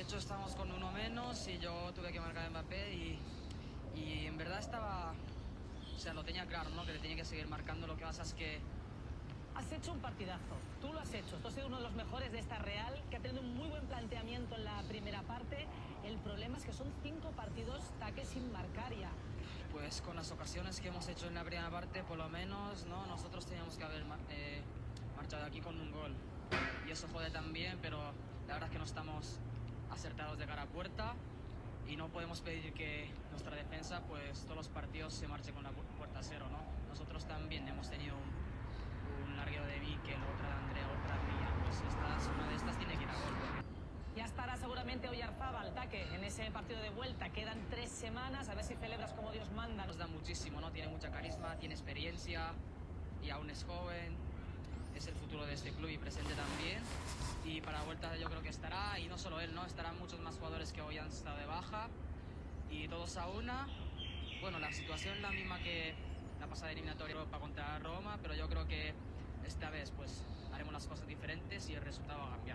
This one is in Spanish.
hecho estamos con uno menos y yo tuve que marcar a Mbappé y, y en verdad estaba, o sea, lo tenía claro, ¿no? Que le tenía que seguir marcando. Lo que pasa es que Has hecho un partidazo, tú lo has hecho, tú has sido uno de los mejores de esta Real, que ha tenido un muy buen planteamiento en la primera parte. El problema es que son cinco partidos taque sin marcar ya. pues con las ocasiones que hemos hecho en la primera parte, por lo menos, ¿no? Nosotros teníamos que haber eh, marchado aquí con un gol. Y eso jode también, pero la verdad es que no estamos acertados de cara a puerta y no podemos pedir que nuestra defensa, pues todos los partidos se marche con la pu- puerta a cero, ¿no? Nosotros también hemos tenido un, un larguero de Mikel, otra de Andrea, otra mía, pues estas, una de estas tiene que ir a gol. Ya estará seguramente Oyarzábal, taque, en ese partido de vuelta. Quedan tres semanas, a ver si celebras como Dios manda. Nos da muchísimo, ¿no? Tiene mucha carisma, tiene experiencia y aún es joven. Es el futuro de este club y presente también. Y para la vuelta yo creo que estará, y no solo él, ¿no? Estarán muchos más jugadores que hoy han estado de baja. Y todos a una. Bueno, la situación es la misma que la pasada eliminatoria Europa contra Roma, pero yo creo que esta vez pues haremos las cosas diferentes y el resultado va a cambiar.